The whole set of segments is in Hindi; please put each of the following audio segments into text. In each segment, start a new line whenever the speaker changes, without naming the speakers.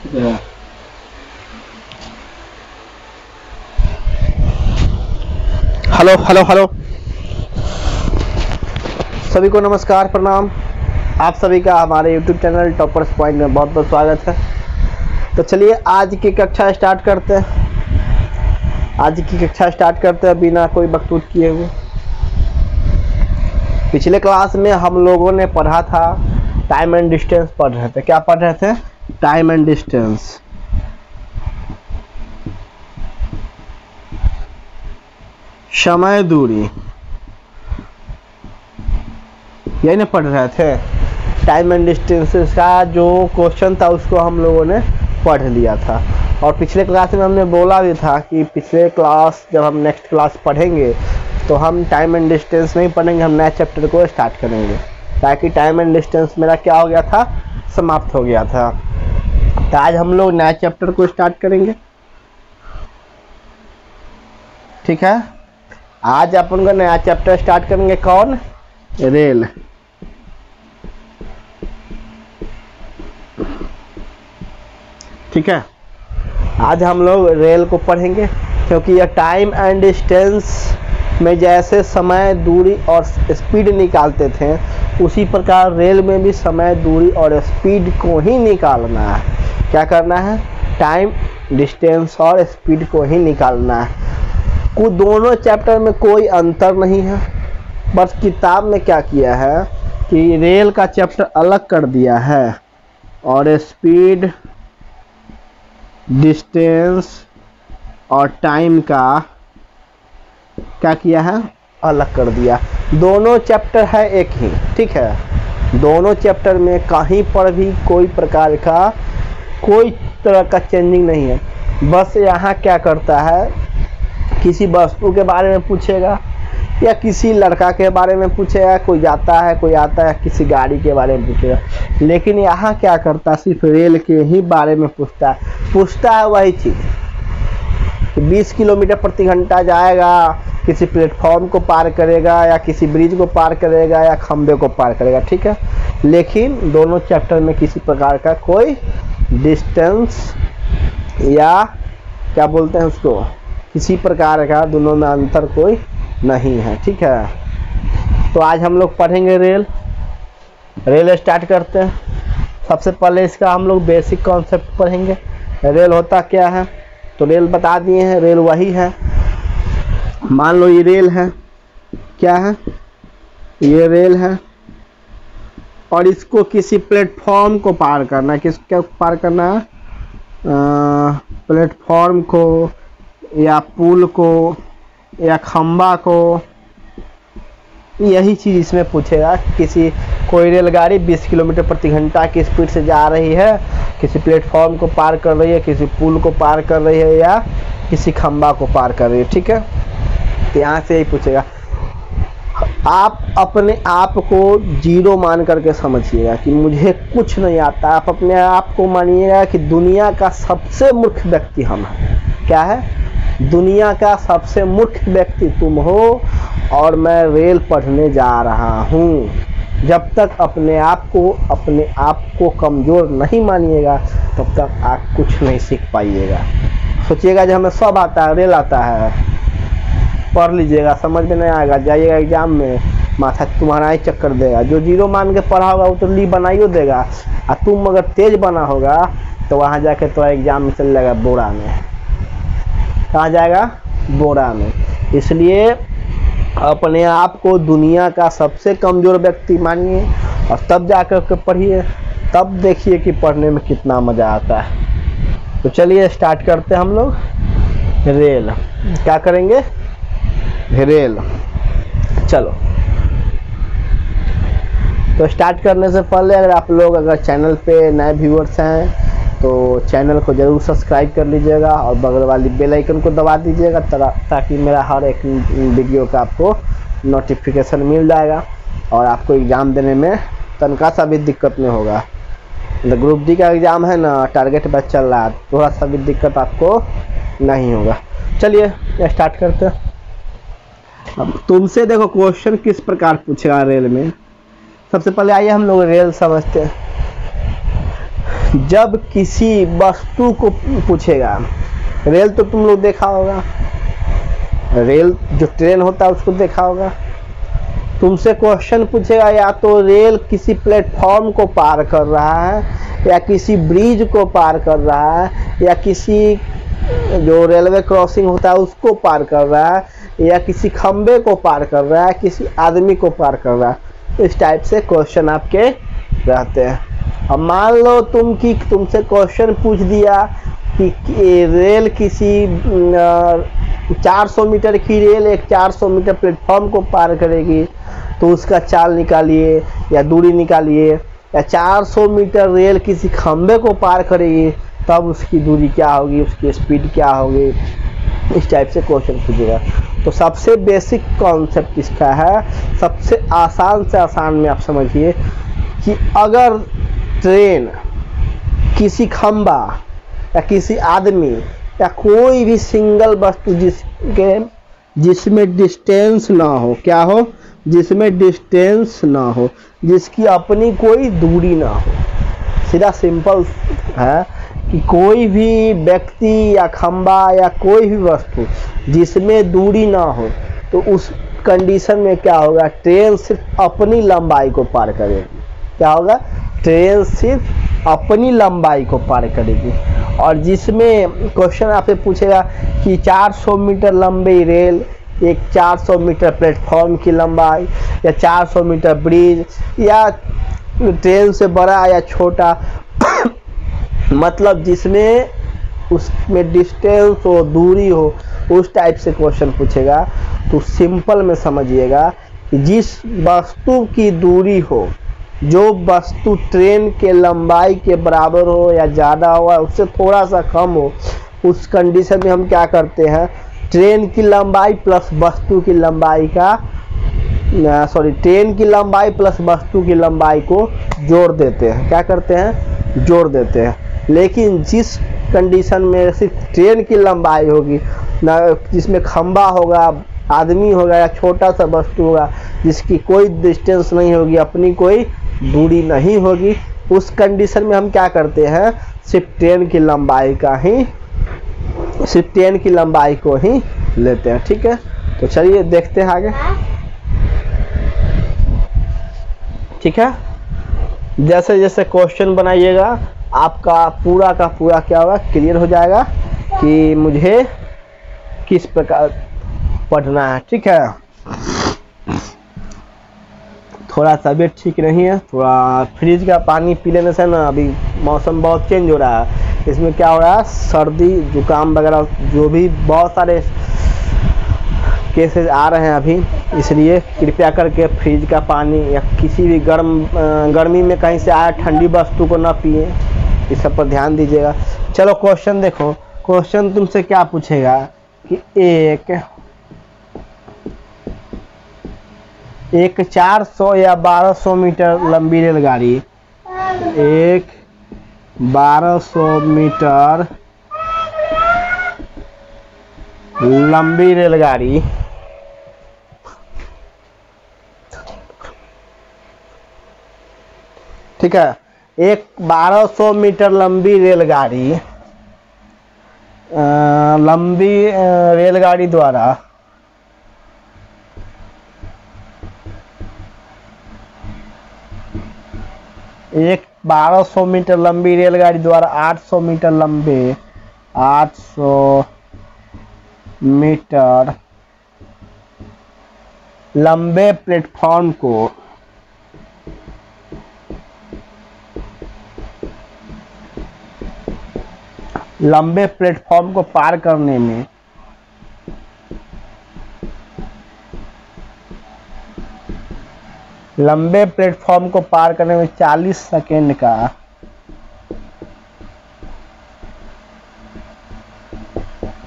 हेलो हेलो हेलो सभी को नमस्कार, प्रणाम। आप सभी का हमारे यूट्यूब चैनल टॉपर्स पॉइंट में बहुत बहुत स्वागत है। तो चलिए, आज की कक्षा स्टार्ट करते हैं। आज की कक्षा स्टार्ट करते हैं बिना कोई बकतूत किए हुए। पिछले क्लास में हम लोगों ने पढ़ा था टाइम एंड डिस्टेंस पढ़ रहे थे। क्या पढ़ रहे थे? टाइम एंड डिस्टेंस समय दूरी. यही ना पढ़ रहे थे. टाइम एंड डिस्टेंस का जो क्वेश्चन था उसको हम लोगों ने पढ़ लिया था. और पिछले क्लास में हमने बोला भी था कि पिछले क्लास जब हम नेक्स्ट क्लास पढ़ेंगे तो हम टाइम एंड डिस्टेंस नहीं पढ़ेंगे, हम नए चैप्टर को स्टार्ट करेंगे. ताकि टाइम एंड डिस्टेंस मेरा क्या हो गया था? समाप्त हो गया था. तो आज हम लोग नया चैप्टर को स्टार्ट करेंगे। ठीक है? आज अपन का नया चैप्टर स्टार्ट करेंगे कौन? रेल। ठीक है? आज हम लोग रेल को पढ़ेंगे, क्योंकि यह टाइम एंड डिस्टेंस में जैसे समय, दूरी और स्पीड निकालते थे, उसी प्रकार रेल में भी समय, दूरी और स्पीड को ही निकालना है। क्या करना है? टाइम डिस्टेंस और स्पीड को ही निकालना है। को दोनों चैप्टर में कोई अंतर नहीं है। बस किताब में क्या किया है कि रेल का चैप्टर अलग कर दिया है और स्पीड डिस्टेंस और टाइम का क्या किया है? अलग कर दिया। दोनों चैप्टर है एक ही, ठीक है? दोनों चैप्टर में कहीं पर भी कोई प्रकार का, कोई तरह का चेंजिंग नहीं है। बस यहाँ क्या करता है? किसी वस्तु के बारे में पूछेगा, या किसी लड़का के बारे में पूछेगा, कोई जाता है, कोई आता है, किसी गाड़ी के बारे में पूछेगा। लेकिन यहाँ क्या करता है? सिर्फ़ रेल के ही बारे में पूछता है। पूछता है वही चीज़ कि 20 किलोमीटर प्रति घंटा जाएगा किसी प्लेटफॉर्म को पार करेगा या किसी ब्रिज को पार करेगा या खंबे को पार करेगा, ठीक है? लेकिन दोनों चैप्टर में किसी प्रकार का कोई डिस्टेंस या क्या बोलते हैं उसको? किसी प्रकार का दोनों में अंतर कोई नहीं है, ठीक है? तो आज हम लोग पढ़ेंगे रेल। रेल स्टार्ट करते हैं। सबसे पहले इसका हम लोग बेसिक कॉन्सेप्ट पढ़ेंगे। रेल होता क्या है? तो रेल बता दिए हैं, रेल वही है। मान लो ये रेल है। क्या है? ये रेल है। और इसको किसी प्लेटफॉर्म को पार करना है। किसको पार करना है? प्लेटफॉर्म को, या पुल को, या खम्बा को। यही चीज़ इसमें पूछेगा। किसी, कोई रेलगाड़ी 20 किलोमीटर प्रति घंटा की स्पीड से जा रही है। किसी प्लेटफॉर्म को पार कर रही है, किसी पुल को पार कर रही है, या किसी खम्बा को पार कर रही है। ठीक है? तो यहाँ से ही पूछेगा। आप अपने आप को ज़ीरो मान करके समझिएगा कि मुझे कुछ नहीं आता। आप अपने आप को मानिएगा कि दुनिया का सबसे मूर्ख व्यक्ति हम हैं। क्या है? दुनिया का सबसे मूर्ख व्यक्ति तुम हो और मैं रेल पढ़ने जा रहा हूँ। जब तक अपने आप को, अपने आप को कमज़ोर नहीं मानिएगा, तब तक आप कुछ नहीं सीख पाइएगा। सोचिएगा जब हमें सब आता है, रेल आता है। पढ़ लीजिएगा, समझ में नहीं आएगा, जाइएगा एग्ज़ाम में। माथा तुम्हारा ही चक्कर देगा। जो ज़ीरो मान के पढ़ा होगा, वो तो ली बनाइयो देगा। और तुम अगर तेज बना होगा तो वहाँ जाके तो एग्ज़ाम में चल जाएगा बोरा में। कहाँ जाएगा? बोरा में। इसलिए अपने आप को दुनिया का सबसे कमज़ोर व्यक्ति मानिए और तब जाकर के पढ़िए। तब देखिए कि पढ़ने में कितना मज़ा आता है। तो चलिए स्टार्ट करते हैं हम लोग। रेल। क्या करेंगे? रेल। चलो। तो स्टार्ट करने से पहले अगर आप लोग अगर चैनल पे नए व्यूअर्स हैं तो चैनल को ज़रूर सब्सक्राइब कर लीजिएगा और बगल वाली बेल आइकन को दबा दीजिएगा ताकि मेरा हर एक वीडियो का आपको नोटिफिकेशन मिल जाएगा और आपको एग्ज़ाम देने में तनका सा भी दिक्कत नहीं होगा। तो ग्रुप डी का एग्ज़ाम है ना टारगेट बैच चल रहा है, थोड़ा सा भी दिक्कत आपको नहीं होगा। चलिए स्टार्ट करते हैं। अब तुमसे देखो क्वेश्चन किस प्रकार पूछेगा रेल में। सबसे पहले आइए हम लोग रेल समझते हैं। जब किसी वस्तु को पूछेगा, रेल तो तुम लोग देखा होगा। रेल, जो ट्रेन होता है उसको देखा होगा। तुमसे क्वेश्चन पूछेगा, या तो रेल किसी प्लेटफॉर्म को पार कर रहा है, या किसी ब्रिज को पार कर रहा है, या किसी जो रेलवे क्रॉसिंग होता है उसको पार कर रहा है या किसी खंबे को पार कर रहा है किसी आदमी को पार कर रहा है। इस टाइप से क्वेश्चन आपके रहते हैं। अब मान लो तुम कि तुमसे क्वेश्चन पूछ दिया कि, रेल किसी 400 मीटर की रेल एक 400 मीटर प्लेटफॉर्म को पार करेगी तो उसका चाल निकालिए या दूरी निकालिए या 400 मीटर रेल किसी खंबे को पार करेगी तब उसकी दूरी क्या होगी उसकी स्पीड क्या होगी? इस टाइप से क्वेश्चन पूछेगा तो सबसे बेसिक कॉन्सेप्ट इसका है। सबसे आसान से आसान में आप समझिए कि अगर ट्रेन किसी खम्बा या किसी आदमी या कोई भी सिंगल वस्तु जिसके जिसमें डिस्टेंस ना हो, क्या हो? जिसमें डिस्टेंस ना हो, जिसकी अपनी कोई दूरी ना हो। सीधा सिंपल है। कि कोई भी व्यक्ति या खम्बा या कोई भी वस्तु जिसमें दूरी ना हो तो उस कंडीशन में क्या होगा? ट्रेन सिर्फ़ अपनी लंबाई को पार करेगी। क्या होगा? ट्रेन सिर्फ़ अपनी लंबाई को पार करेगी। और जिसमें क्वेश्चन आपसे पूछेगा कि 400 मीटर लंबी रेल एक 400 मीटर प्लेटफॉर्म की लंबाई, या 400 मीटर ब्रिज या ट्रेन से बड़ा या छोटा मतलब जिसमें उसमें डिस्टेंस हो दूरी हो, उस टाइप से क्वेश्चन पूछेगा। तो सिंपल में समझिएगा कि जिस वस्तु की दूरी हो, जो वस्तु ट्रेन के लंबाई के बराबर हो या ज़्यादा हो या उससे थोड़ा सा कम हो, उस कंडीशन में हम क्या करते हैं? ट्रेन की लंबाई प्लस वस्तु की लंबाई का सॉरी ट्रेन की लंबाई प्लस वस्तु की लंबाई को जोड़ देते हैं। क्या करते हैं? जोड़ देते हैं। लेकिन जिस कंडीशन में सिर्फ़ ट्रेन की लंबाई होगी, ना जिसमें खंबा होगा, आदमी होगा या छोटा सा वस्तु होगा, जिसकी कोई डिस्टेंस नहीं होगी, अपनी कोई दूरी नहीं होगी, उस कंडीशन में हम क्या करते हैं? सिर्फ़ ट्रेन की लंबाई का ही, सिर्फ़ ट्रेन की लंबाई को ही लेते हैं, ठीक है? तो चलिए देखते हैं आगे। ठीक है? जैसे जैसे क्वेश्चन बनाइएगा आपका पूरा का पूरा क्या होगा? क्लियर हो जाएगा कि मुझे किस प्रकार पढ़ना है, ठीक है? थोड़ा तबीयत ठीक नहीं है, थोड़ा फ्रिज का पानी पी लेने से ना अभी मौसम बहुत चेंज हो रहा है। इसमें क्या हो रहा है? सर्दी, जुकाम वगैरह जो भी बहुत सारे केसेस आ रहे हैं अभी, इसलिए कृपया करके फ्रिज का पानी या किसी भी गर्म गर्मी में कहीं से आया ठंडी वस्तु को ना पिए। इस सब पर ध्यान दीजिएगा। चलो क्वेश्चन देखो। क्वेश्चन तुमसे क्या पूछेगा? कि एक एक 400 या 1200 मीटर लंबी रेलगाड़ी, एक 1200 मीटर लंबी रेलगाड़ी, ठीक है? एक 1200 मीटर लंबी रेलगाड़ी लंबी रेलगाड़ी द्वारा एक 1200 मीटर लंबी रेलगाड़ी द्वारा 800 मीटर लंबे 800 मीटर लंबे प्लेटफॉर्म को लंबे प्लेटफॉर्म को पार करने में लंबे प्लेटफॉर्म को पार करने में 40 सेकेंड का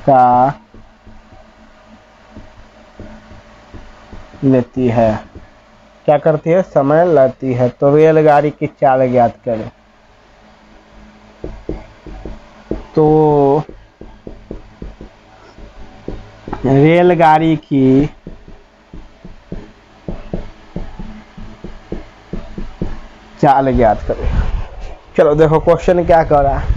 का लेती है। क्या करती है? समय लेती है। तो रेलगाड़ी की चाल ज्ञात करें। तो रेलगाड़ी की चाल ज्ञात करें। चलो देखो क्वेश्चन क्या कर रहा है?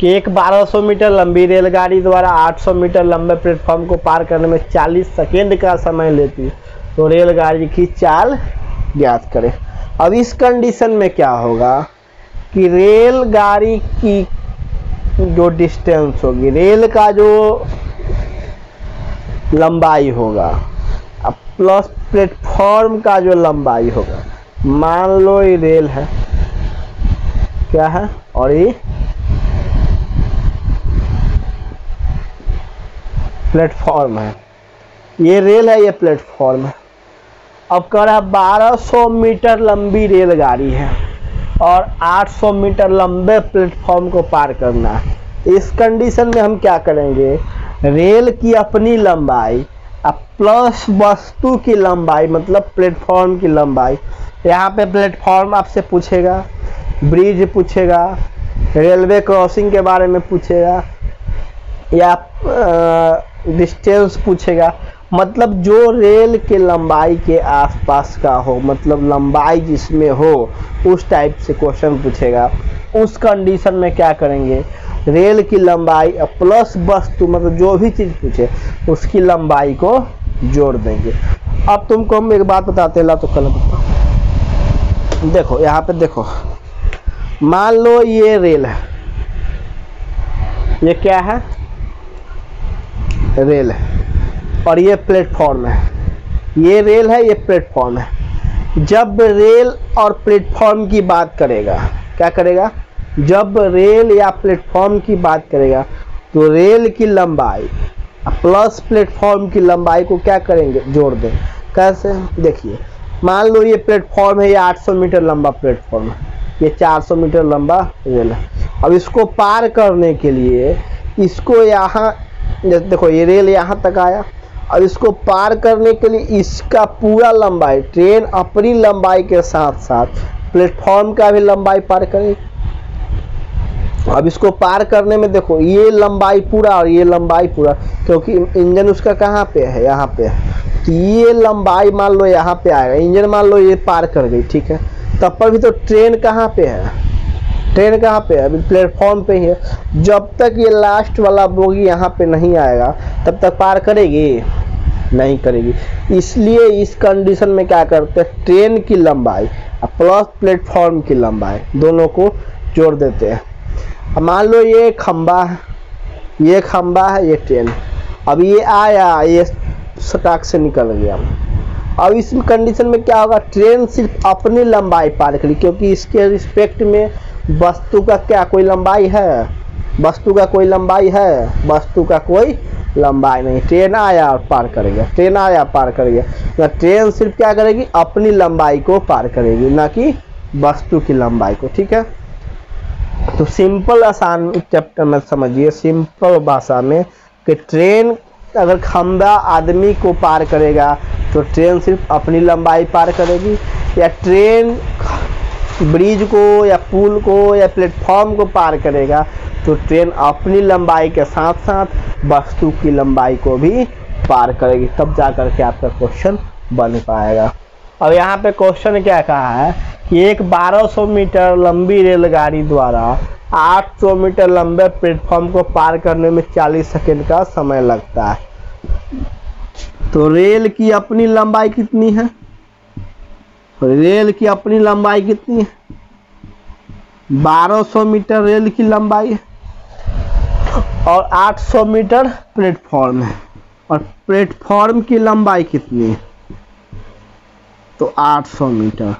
कि एक 1200 मीटर लंबी रेलगाड़ी द्वारा 800 मीटर लंबे प्लेटफॉर्म को पार करने में 40 सेकेंड का समय लेती है। तो रेलगाड़ी की चाल ज्ञात करें। अब इस कंडीशन में क्या होगा कि रेलगाड़ी की जो डिस्टेंस होगी रेल का जो लंबाई होगा, अब प्लस प्लेटफॉर्म का जो लंबाई होगा, मान लो ये रेल है, क्या है? और ये प्लेटफॉर्म है। ये रेल है, ये प्लेटफॉर्म है। अब कह रहा है 1200 मीटर लंबी रेलगाड़ी है। और 800 मीटर लंबे प्लेटफॉर्म को पार करना है। इस कंडीशन में हम क्या करेंगे? रेल की अपनी लंबाई प्लस वस्तु की लंबाई मतलब प्लेटफॉर्म की लंबाई। यहाँ पे प्लेटफॉर्म आपसे पूछेगा, ब्रिज पूछेगा, रेलवे क्रॉसिंग के बारे में पूछेगा, या डिस्टेंस पूछेगा। मतलब जो रेल के लंबाई के आसपास का हो मतलब लंबाई जिसमें हो, उस टाइप से क्वेश्चन पूछेगा। उस कंडीशन में क्या करेंगे? रेल की लंबाई प्लस वस्तु मतलब जो भी चीज़ पूछे, उसकी लंबाई को जोड़ देंगे। अब तुमको हम एक बात बताते ला तो कलम देखो, यहाँ पे देखो। मान लो ये रेल है। ये क्या है? रेल है। और ये प्लेटफॉर्म है। ये रेल है, ये प्लेटफॉर्म है। जब रेल और प्लेटफॉर्म की बात करेगा, क्या करेगा? जब रेल या प्लेटफॉर्म की बात करेगा तो रेल की लंबाई प्लस प्लेटफॉर्म की लंबाई को क्या करेंगे? जोड़ दें। कैसे? देखिए, मान लो ये प्लेटफॉर्म है, ये 800 मीटर लंबा प्लेटफॉर्म है। ये 400 मीटर लंबा रेल है। अब इसको पार करने के लिए, इसको यहाँ, देखो, ये रेल यहाँ तक आया। और इसको पार करने के लिए इसका पूरा लंबाई ट्रेन अपनी लंबाई के साथ साथ प्लेटफॉर्म का भी लंबाई पार करेगी अब इसको पार करने में देखो, ये लंबाई पूरा और ये लंबाई पूरा, क्योंकि इंजन उसका कहाँ पे है? यहाँ पे है। तो ये लंबाई मान लो यहाँ पे आएगा, इंजन मान लो ये पार कर गई, ठीक है? तब पर भी तो ट्रेन कहाँ पे है? ट्रेन कहाँ पे है? अभी प्लेटफॉर्म पे ही है। जब तक ये लास्ट वाला बोगी यहाँ पे नहीं आएगा, तब तक पार करेगी। नहीं करेगी। इसलिए इस कंडीशन में क्या करते हैं? ट्रेन की लंबाई और प्लस प्लेटफॉर्म की लंबाई दोनों को जोड़ देते हैं। मान लो ये खम्बा है, ये खम्बा है, ये ट्रेन अब ये आया, ये स्टाक से निकल गया। अब इस कंडीशन में क्या होगा? ट्रेन सिर्फ़ अपनी लंबाई पार करी क्योंकि इसके रिस्पेक्ट में वस्तु का क्या कोई लंबाई है? वस्तु का कोई लंबाई है? वस्तु का कोई लंबाई नहीं। ट्रेन आया और पार करेगा। ट्रेन आया पार करेगा। ट्रेन सिर्फ़ क्या करेगी? अपनी लंबाई को पार करेगी, ना कि वस्तु की लंबाई को, ठीक है? तो सिंपल आसान चैप्टर में समझिए। सिंपल भाषा में कि ट्रेन अगर खंबा आदमी को पार करेगा तो ट्रेन सिर्फ़ अपनी लंबाई पार करेगी या ट्रेन ब्रिज को या पुल को या प्लेटफॉर्म को पार करेगा तो ट्रेन अपनी लंबाई के साथ साथ वस्तु की लंबाई को भी पार करेगी। तब जा कर के आपका क्वेश्चन बन पाएगा। अब यहाँ पे क्वेश्चन क्या कहा है? कि एक 1200 मीटर लंबी रेलगाड़ी द्वारा 800 मीटर लंबे प्लेटफॉर्म को पार करने में 40 सेकंड का समय लगता है। तो रेल की अपनी लंबाई कितनी है? रेल की अपनी लंबाई कितनी है? 1200 मीटर रेल की लंबाई है और 800 मीटर प्लेटफॉर्म है। और प्लेटफॉर्म की लंबाई कितनी है? तो 800 मीटर।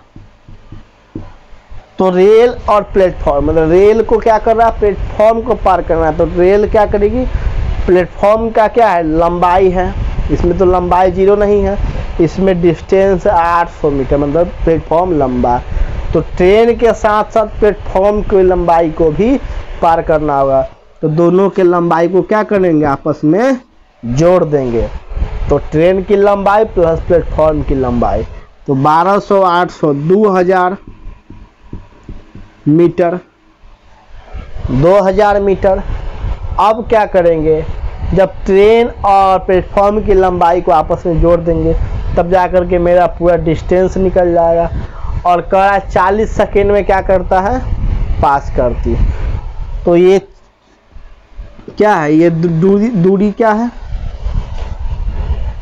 तो रेल और प्लेटफॉर्म मतलब रेल को क्या कर रहा है? प्लेटफॉर्म को पार करना है। तो रेल क्या करेगी? प्लेटफॉर्म का क्या है? लंबाई है। इसमें तो लंबाई ज़ीरो नहीं है। इसमें डिस्टेंस 800 मीटर मतलब प्लेटफॉर्म लंबा। तो ट्रेन के साथ साथ प्लेटफॉर्म की लंबाई को भी पार करना होगा। तो दोनों के लंबाई को क्या करेंगे? आपस में जोड़ देंगे। तो ट्रेन की लंबाई प्लस प्लेटफॉर्म की लंबाई। तो 1200 800 2000 मीटर। 2000 मीटर। अब क्या करेंगे? जब ट्रेन और प्लेटफॉर्म की लंबाई को आपस में जोड़ देंगे तब जा कर के मेरा पूरा डिस्टेंस निकल जाएगा। और कड़ा चालीस सेकेंड में क्या करता है? पास करती तो ये क्या है? ये दूरी दूरी क्या है? अ,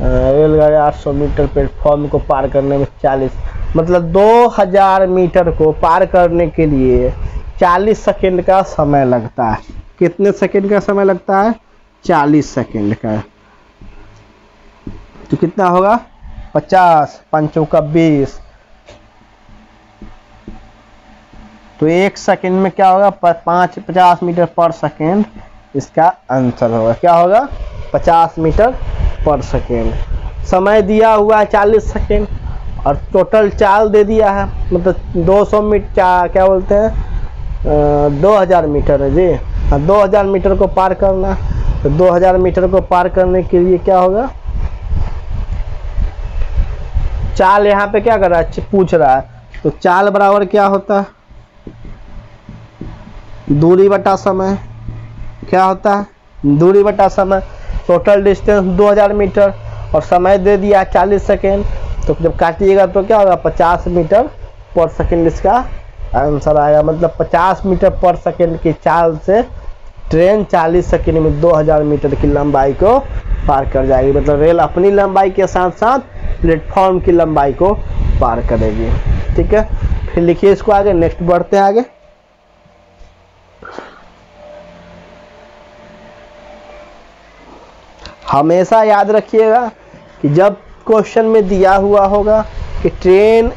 रेलगाड़ी 800 मीटर प्लेटफॉर्म को पार करने में 40 मतलब 2000 मीटर को पार करने के लिए 40 सेकंड का समय लगता है। कितने सेकंड का समय लगता है? 40 सेकंड का तो कितना होगा? 50 पंचों का 20 तो एक सेकंड में क्या होगा? पाँच, पचास मीटर पर सेकंड, इसका आंसर होगा। क्या होगा? पचास मीटर पर सेकंड। समय दिया हुआ है चालीस सेकंड, और टोटल चाल दे दिया है। मतलब 200 मीटर क्या बोलते हैं? दो हज़ार मीटर है जी। हाँ दो हज़ार मीटर को पार करना। तो दो हज़ार मीटर को पार करने के लिए क्या होगा? चाल यहाँ पे क्या कर रहा है? पूछ रहा है। तो चाल बराबर क्या होता? है दूरी बटा समय। क्या होता? है दूरी बटा समय। Total distance 2000 metre. और समय दे दिया 40 सेकेंड। तो जब काटिएगा तो क्या होगा? 50 मीटर पर सेकेंड इसका आंसर आएगा। मतलब 50 मीटर पर सेकेंड की चाल से ट्रेन 40 सेकेंड में 2000 मीटर की लंबाई को पार कर जाएगी। मतलब रेल अपनी लंबाई के साथ साथ प्लेटफॉर्म की लंबाई को पार करेगी। ठीक है? फिर लिखिए इसको आगे, नेक्स्ट बढ़ते हैं आगे। हमेशा याद रखिएगा कि जब क्वेश्चन में दिया हुआ होगा कि ट्रेन,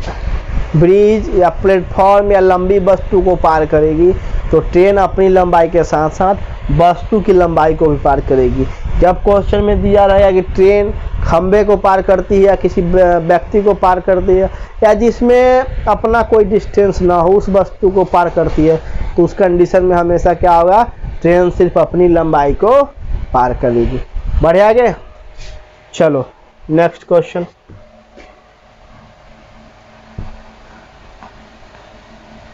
ब्रिज या प्लेटफॉर्म या लंबी वस्तु को पार करेगी तो ट्रेन अपनी लंबाई के साथ साथ वस्तु की लंबाई को भी पार करेगी। जब क्वेश्चन में दिया रहेगा कि ट्रेन खंबे को पार करती है या किसी व्यक्ति को पार करती है, या जिसमें अपना कोई डिस्टेंस ना हो, उस वस्तु को पार करती है तो उस कंडीशन में हमेशा क्या होगा? ट्रेन सिर्फ़ अपनी लंबाई को पार करेगी। बढ़िया आगे चलो नेक्स्ट क्वेश्चन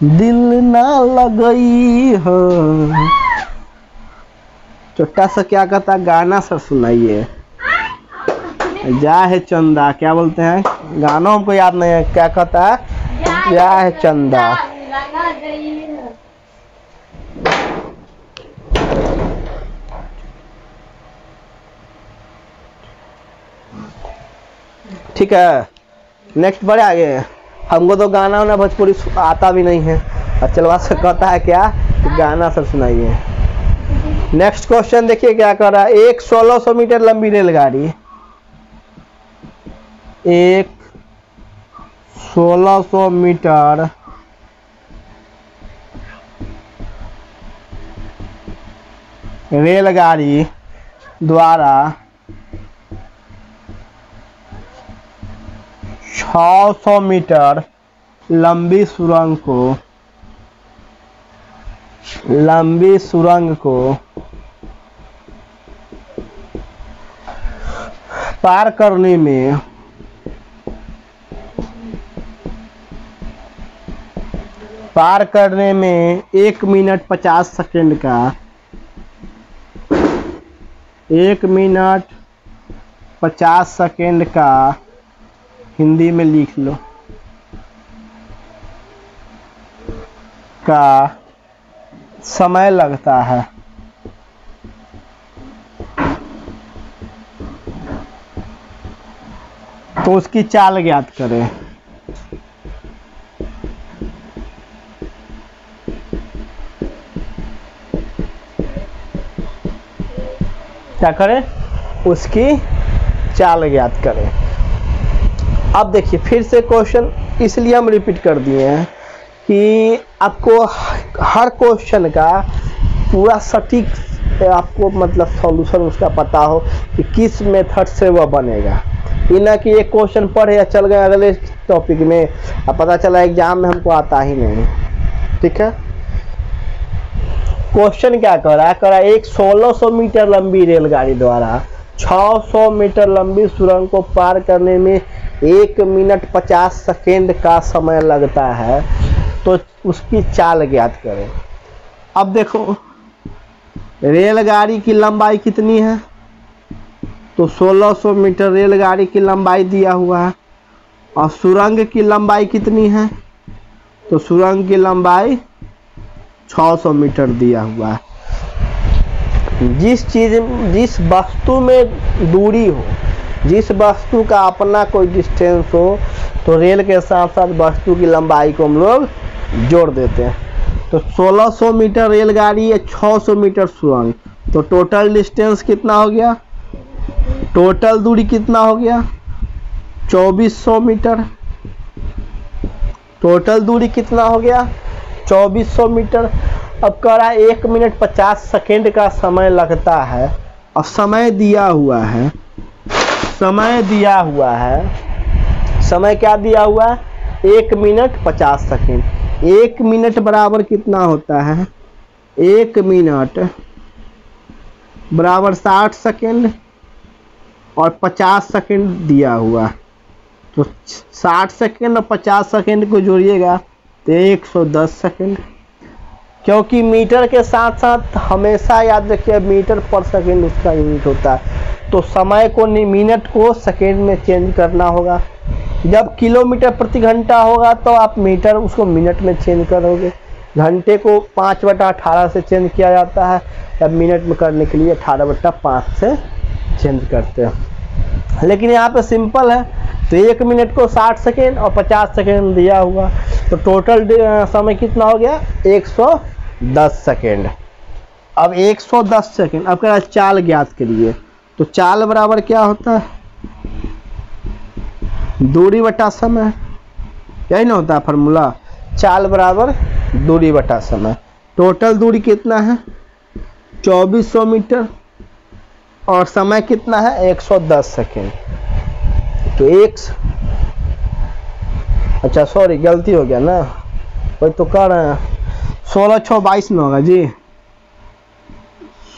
दिल ना लगई हो। छोटा सा क्या कहता गाना सर सुनाइए। जा है चंदा, क्या बोलते हैं? गाना हमको याद नहीं है, क्या कहता है? जा है चंदा। ठीक है नेक्स्ट बड़े आगे। हमको तो गाना वाना भोजपुरी आता भी नहीं है। चलवा से कहता है क्या? कि गाना सब सुनाइए। नेक्स्ट क्वेश्चन देखिए क्या कर रहा है। एक 1600 मीटर लंबी रेलगाड़ी। एक 1600 मीटर। रेलगाड़ी द्वारा 600 मीटर लंबी सुरंग को, लंबी सुरंग को पार करने में पार करने में एक मिनट पचास सेकेंड का, एक मिनट पचास सेकेंड का हिंदी में लिख लो। का समय लगता है। तो उसकी चाल ज्ञात करें। क्या करें? उसकी चाल ज्ञात करें। अब देखिए, फिर से क्वेश्चन इसलिए हम रिपीट कर दिए हैं कि आपको हर क्वेश्चन का पूरा सटीक, आपको मतलब सॉल्यूशन उसका पता हो कि किस मेथड से वह बनेगा। ये ना कि एक क्वेश्चन पढ़े या चल गए अगले टॉपिक में, अब पता चला एग्ज़ाम में हमको आता ही नहीं। ठीक है? क्वेश्चन क्या कर? रहा है कर रहा है एक 1600 मीटर लंबी रेलगाड़ी द्वारा 600 मीटर लंबी सुरंग को पार करने में एक मिनट 50 सेकेंड का समय लगता है तो उसकी चाल ज्ञात करें। अब देखो, रेलगाड़ी की लंबाई कितनी है? तो 1600 मीटर रेलगाड़ी की लंबाई दिया हुआ है, और सुरंग की लंबाई कितनी है? तो सुरंग की लंबाई 600 मीटर दिया हुआ है। जिस चीज़, जिस वस्तु में दूरी हो जिस वस्तु का अपना कोई डिस्टेंस हो तो रेल के साथ साथ वस्तु की लंबाई को हम लोग जोड़ देते हैं। तो 1600 मीटर रेलगाड़ी है 600 मीटर सुरंग। तो टोटल डिस्टेंस कितना हो गया? टोटल दूरी कितना हो गया? 2400 मीटर। टोटल दूरी कितना हो गया? 2400 मीटर। अब कह रहा है एक मिनट पचास सेकेंड का समय लगता है। और समय दिया हुआ है। समय दिया हुआ है। समय क्या दिया हुआ? है एक मिनट पचास सेकेंड। एक मिनट बराबर कितना होता है? एक मिनट बराबर साठ सेकेंड और पचास सेकेंड दिया हुआ। तो साठ सेकेंड और पचास सेकेंड को जोड़िएगा तो एक सौ दस सेकेंड। क्योंकि मीटर के साथ साथ हमेशा याद रखिए, मीटर पर सेकेंड उसका यूनिट होता है। तो समय को मिनट को सेकेंड में चेंज करना होगा। जब किलोमीटर प्रति घंटा होगा तो आप मीटर उसको मिनट में चेंज करोगे। घंटे को पाँच बटा अठारह से चेंज किया जाता है। या मिनट में करने के लिए अठारह बटा पाँच से चेंज करते हैं। लेकिन यहाँ पे सिंपल है। तो एक मिनट को 60 सेकेंड और 50 सेकेंड दिया हुआ। तो टोटल समय कितना हो गया? 110 सेकेंड। अब 110 सेकेंड। अब कह रहा है चाल ज्ञात के लिए। तो चाल बराबर क्या होता है? दूरी बटा समय। यही ना होता है फार्मूला चाल बराबर दूरी बटा समय। टोटल दूरी कितना है? 2400 मीटर। और समय कितना है? 110 सेकेंड। तो एक अच्छा सॉरी गलती हो गया ना? वही तो कह रहे हैं। सोलह छः बाईस में होगा जी।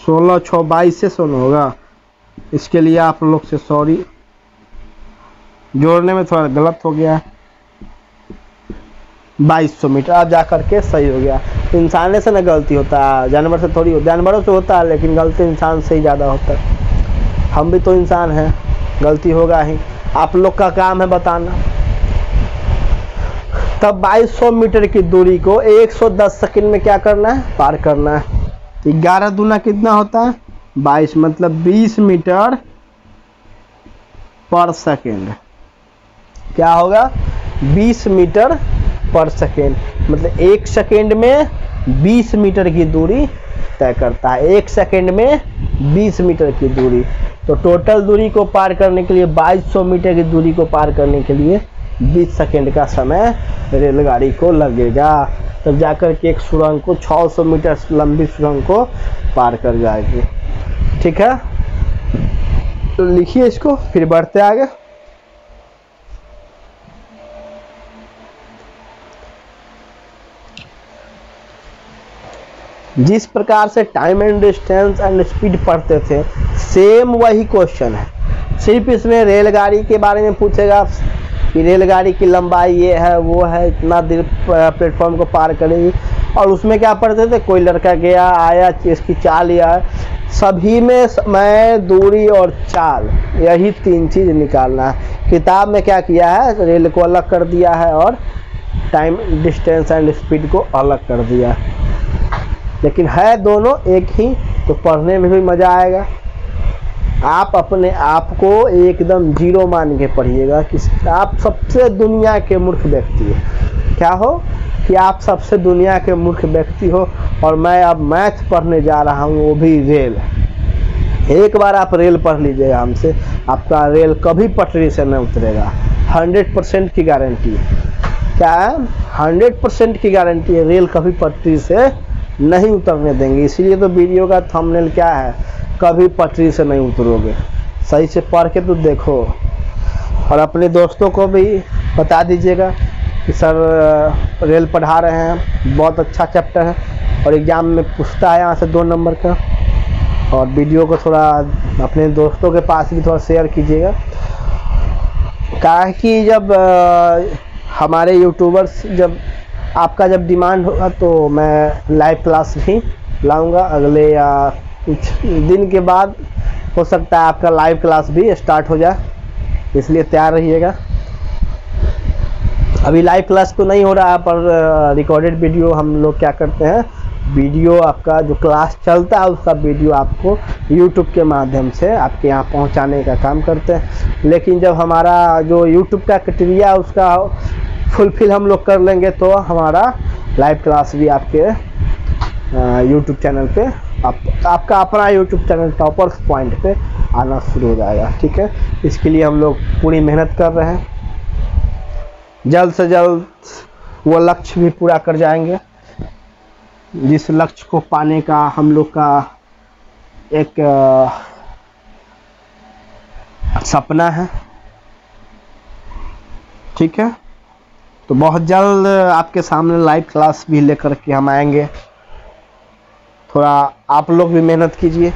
सोलह छः बाईस से सोना होगा। इसके लिए आप लोग से सॉरी जोड़ने में थोड़ा गलत हो गया। बाईस सौ मीटर। अब जा करके सही हो गया। इंसान से ना गलती होता। है जानवर से थोड़ी जानवरों से होता है लेकिन गलती इंसान से ही ज़्यादा होता। है हम भी तो इंसान हैं। गलती होगा ही। आप लोग का काम है बताना। तब 2200 मीटर की दूरी को 110 सेकंड में क्या करना है? पार करना है। ग्यारह दूना कितना होता है? 22 मतलब 20 मीटर पर सेकेंड। क्या होगा? 20 मीटर पर सेकेंड मतलब एक सेकेंड में 20 मीटर की दूरी तय करता है। एक सेकेंड में 20 मीटर की दूरी। तो टोटल दूरी को पार करने के लिए 2200 मीटर की दूरी को पार करने के लिए 20 सेकेंड का समय रेलगाड़ी को लगेगा। तब जाकर के एक सुरंग को 600 मीटर लंबी सुरंग को पार कर जाएगी। ठीक है? तो लिखिए इसको, फिर बढ़ते आगे। जिस प्रकार से time and distance and speed पढ़ते थे सेम वही क्वेश्चन है। सिर्फ़ इसमें रेलगाड़ी के बारे में पूछेगा, कि रेलगाड़ी की लंबाई ये है, वो है, इतना देर प्लेटफॉर्म को पार करेगी और उसमें क्या पढ़ते थे? कोई लड़का गया, आया, इसकी चाल या, सभी में समय दूरी और चाल, यही तीन चीज़ निकालना है। किताब में क्या किया है? रेल को अलग कर दिया है और टाइम डिस्टेंस एंड स्पीड को अलग कर दिया है। लेकिन है दोनों एक ही तो पढ़ने में भी मज़ा आएगा। आप अपने आप को एकदम ज़ीरो मान के पढ़िएगा कि आप सबसे दुनिया के मूर्ख व्यक्ति हो। क्या हो? कि आप सबसे दुनिया के मूर्ख व्यक्ति हो और मैं अब मैथ पढ़ने जा रहा हूँ, वो भी रेल एक बार आप रेल पढ़ लीजिएगा हमसे, आपका रेल कभी पटरी से न उतरेगा। हंड्रेड परसेंट की गारंटी है। क्या है? हंड्रेड परसेंट की गारंटी है, रेल कभी पटरी से नहीं उतरने देंगे। इसीलिए तो वीडियो का थंबनेल क्या है? कभी पटरी से नहीं उतरोगे। सही से पढ़ के तो देखो। और अपने दोस्तों को भी बता दीजिएगा कि सर रेल पढ़ा रहे हैं। बहुत अच्छा चैप्टर है। और एग्ज़ाम में पूछता है यहाँ से दो नंबर का। और वीडियो को थोड़ा अपने दोस्तों के पास भी थोड़ा शेयर कीजिएगा। कहा कि जब हमारे यूट्यूबर्स जब आपका जब डिमांड होगा तो मैं लाइव क्लास भी लाऊँगा। अगले या कुछ दिन के बाद हो सकता है आपका लाइव क्लास भी स्टार्ट हो जाए। इसलिए तैयार रहिएगा। अभी लाइव क्लास तो नहीं हो रहा है पर रिकॉर्डेड वीडियो हम लोग क्या करते हैं? वीडियो आपका जो क्लास चलता है, उसका वीडियो आपको यूट्यूब के माध्यम से आपके यहाँ पहुँचाने का काम करते हैं। लेकिन जब हमारा जो यूट्यूब का क्रिटेरिया उसका फुलफिल हम लोग कर लेंगे तो हमारा लाइव क्लास भी आपके यूट्यूब चैनल पे आप, आपका अपना यूट्यूब चैनल टॉपर्स पॉइंट पे आना शुरू हो जाएगा ठीक है? इसके लिए हम लोग पूरी मेहनत कर रहे हैं। जल्द से जल्द वो लक्ष्य भी पूरा कर जाएँगे। जिस लक्ष्य को पाने का हम लोग का एक सपना है ठीक है? तो बहुत जल्द आपके सामने लाइव क्लास भी लेकर के हम आएँगे। थोड़ा आप लोग भी मेहनत कीजिए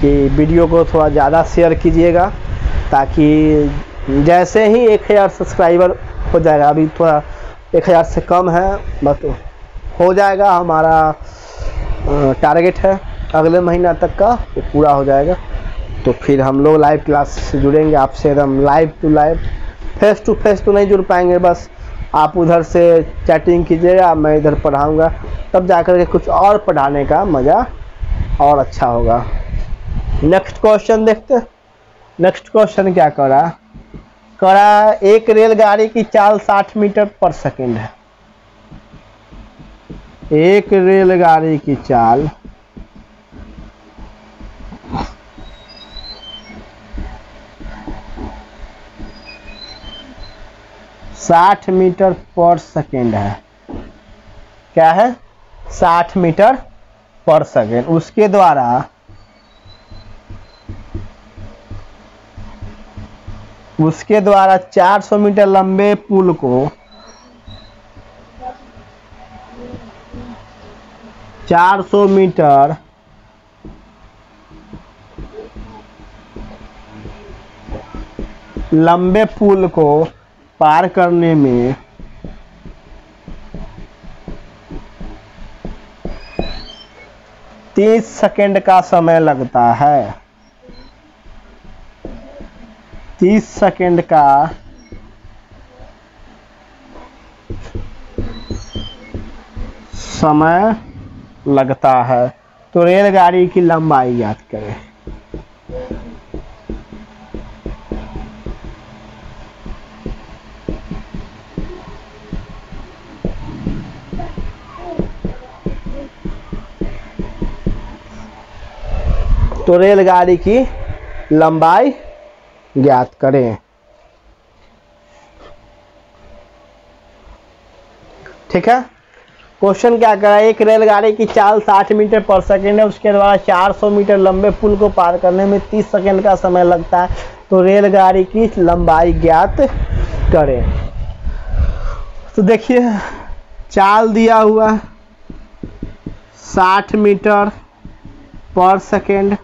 कि वीडियो को थोड़ा ज़्यादा शेयर कीजिएगा ताकि जैसे ही एक हज़ार सब्सक्राइबर हो जाएगा, अभी थोड़ा एक हज़ार से कम है, बस हो जाएगा हमारा टारगेट है। अगले महीना तक का वो पूरा हो जाएगा। तो फिर हम लोग लाइव क्लास से जुड़ेंगे, आपसे एकदम live to live face to face तो नहीं जुड़ पाएँगे, बस आप उधर से चैटिंग कीजिएगा, मैं इधर पढ़ाऊँगा। तब जा कर के कुछ और पढ़ाने का मज़ा और अच्छा होगा। नेक्स्ट क्वेश्चन देखते। नेक्स्ट क्वेश्चन क्या करा? करा, एक रेलगाड़ी की चाल 60 मीटर पर सेकेंड है। एक रेलगाड़ी की चाल साठ मीटर पर सेकेंड है। क्या है? साठ मीटर पर सेकेंड। उसके द्वारा उसके द्वारा 400 मीटर लंबे पुल को 400 मीटर लंबे पुल को पार करने में तीस सेकंड का समय लगता है। तीस सेकंड का समय लगता है। तो रेलगाड़ी की लंबाई याद करें। तो रेलगाड़ी की लंबाई ज्ञात करें। ठीक है? क्वेश्चन क्या करा एक रेलगाड़ी की चाल 60 मीटर पर सेकेंड है, उसके द्वारा 400 मीटर लंबे पुल को पार करने में 30 सेकेंड का समय लगता है। तो रेलगाड़ी की लंबाई ज्ञात करें। तो देखिए, चाल दिया हुआ 60 मीटर पर सेकेंड।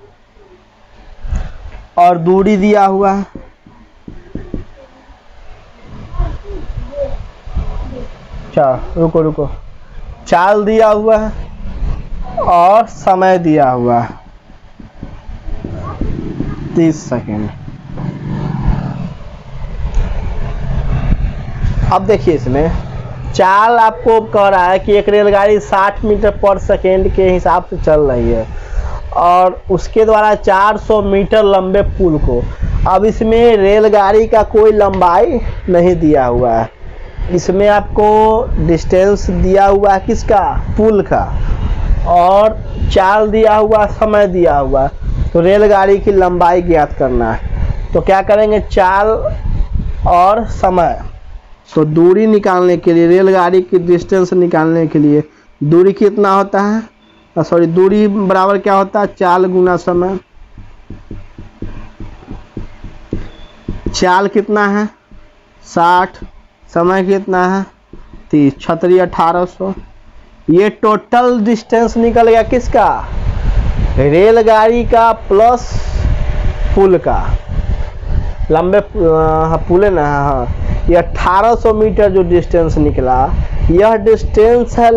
और दूरी दिया हुआ है। अच्छा रुको रुको। चाल दिया हुआ है और समय दिया हुआ है। तीस सेकेंड। अब देखिए इसमें, चाल आपको कह रहा है कि एक रेलगाड़ी 60 मीटर पर सेकेंड के हिसाब से चल रही है। और उसके द्वारा 400 मीटर लंबे पुल को। अब इसमें रेलगाड़ी का कोई लंबाई नहीं दिया हुआ है। इसमें आपको डिस्टेंस दिया हुआ है किसका? पुल का। और चाल दिया हुआ, समय दिया हुआ। तो रेलगाड़ी की लंबाई ज्ञात करना है। तो क्या करेंगे? चाल और समय। तो दूरी निकालने के लिए, रेलगाड़ी की डिस्टेंस निकालने के लिए दूरी कितना होता है? सॉरी दूरी बराबर क्या होता है? चाल गुना समय। चाल कितना है? साठ। समय कितना है? तीस। छतरी अठारह सौ। ये टोटल डिस्टेंस निकल गया किसका? रेलगाड़ी का प्लस पुल का। लंबे पुल है ना हाँ ये 1800 मीटर जो डिस्टेंस निकला यह डिस्टेंस है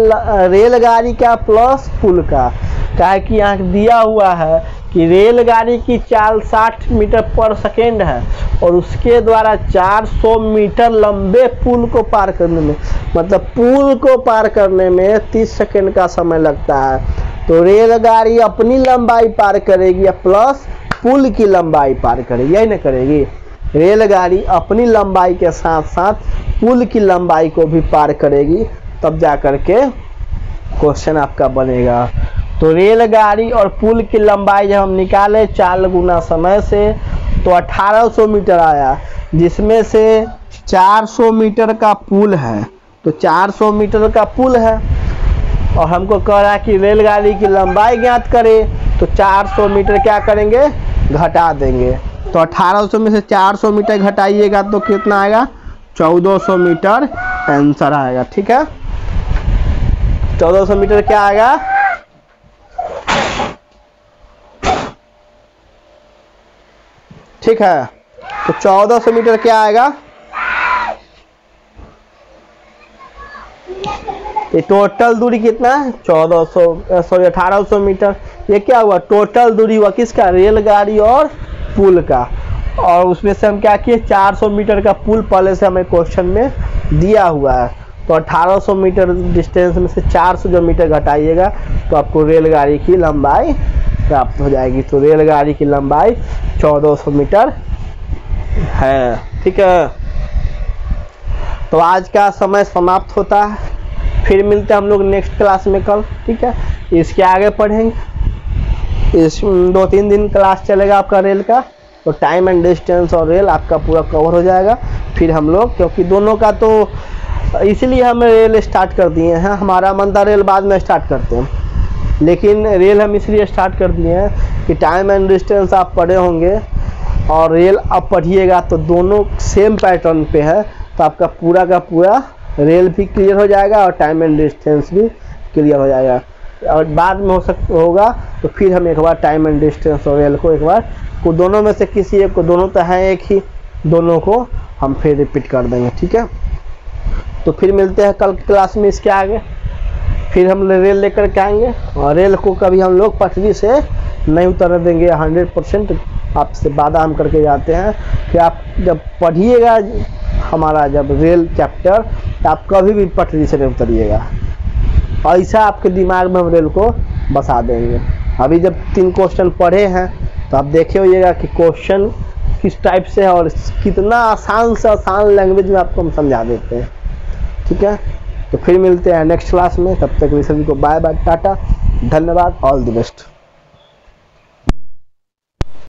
रेलगाड़ी का प्लस पुल का। क्या कि यहाँ दिया हुआ है कि रेलगाड़ी की चाल 60 मीटर पर सेकेंड है और उसके द्वारा 400 मीटर लंबे पुल को पार करने में मतलब पुल को पार करने में 30 सेकेंड का समय लगता है। तो रेलगाड़ी अपनी लंबाई पार करेगी या प्लस पुल की लंबाई पार करेगी, यही ना करेगी। रेलगाड़ी अपनी लंबाई के साथ साथ पुल की लंबाई को भी पार करेगी, तब जा कर के क्वेश्चन आपका बनेगा। तो रेलगाड़ी और पुल की लंबाई जब हम निकाले चार गुना समय से तो 1800 मीटर आया, जिसमें से 400 मीटर का पुल है। तो 400 मीटर का पुल है। और हमको कह रहा है कि रेलगाड़ी की लंबाई ज्ञात करें तो 400 मीटर क्या करेंगे? घटा देंगे। तो 1800 में से 400 मीटर घटाइएगा तो कितना आएगा? 1400 मीटर आंसर आएगा, ठीक है? 1400 मीटर क्या आएगा? ठीक है तो 1400 मीटर क्या आएगा? ये टोटल दूरी कितना है? चौदह सौ सॉरी अठारह सौ मीटर। ये क्या हुआ? टोटल दूरी हुआ किसका? रेलगाड़ी और पुल का। और उसमें से हम क्या किए 400 मीटर का पुल पहले से हमें क्वेश्चन में दिया हुआ है। तो 1800 मीटर डिस्टेंस में से 400 जो मीटर घटाइएगा तो आपको रेलगाड़ी की लंबाई प्राप्त हो जाएगी। तो रेलगाड़ी की लंबाई 1400 मीटर है। ठीक है? तो आज का समय समाप्त होता है। फिर मिलते हैं हम लोग नेक्स्ट क्लास में कल। ठीक है? इसके आगे पढ़ेंगे। इस दो तीन दिन क्लास चलेगा आपका रेल का तो टाइम एंड डिस्टेंस और रेल आपका पूरा कवर हो जाएगा। फिर हम लोग, क्योंकि दोनों का तो इसलिए हम रेल स्टार्ट कर दिए हैं, हमारा मन था रेल बाद में स्टार्ट करते हैं। लेकिन रेल हम इसलिए स्टार्ट कर दिए हैं कि टाइम एंड डिस्टेंस आप पढ़े होंगे और रेल आप पढ़िएगा तो दोनों सेम पैटर्न पे है तो आपका पूरा का पूरा रेल भी क्लियर हो जाएगा और टाइम एंड डिस्टेंस भी क्लियर हो जाएगा। और बाद में हो सक, होगा तो फिर हम एक बार टाइम एंड डिस्टेंस और रेल को एक बार, को दोनों में से किसी एक को, दोनों तो हैं एक ही, दोनों को हम फिर रिपीट कर देंगे, ठीक है? तो फिर मिलते हैं कल क्लास में इसके आगे। फिर हम रेल लेकर के आएँगे, और रेल को कभी हम लोग पटरी से नहीं उतरने देंगे हंड्रेड परसेंट आपसे वादा हम करके जाते हैं कि आप जब पढ़िएगा हमारा जब रेल चैप्टर तो आप कभी भी पटरी से नहीं उतरिएगा। ऐसा आपके दिमाग में हम रेल को बसा देंगे। अभी जब तीन क्वेश्चन पढ़े हैं तो आप देखे होइएगा कि क्वेश्चन किस टाइप से है और कितना आसान से आसान लैंग्वेज में आपको हम समझा देते हैं। ठीक है? तो फिर मिलते हैं नेक्स्ट क्लास में। तब तक सभी को बाय बाय टाटा। धन्यवाद ऑल द बेस्ट